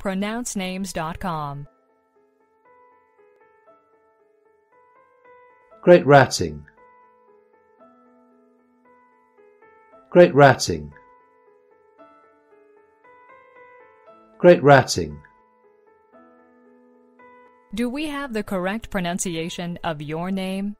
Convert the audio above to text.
pronouncenames.com. Great ratting. Great ratting. Great ratting. Do we have the correct pronunciation of your name?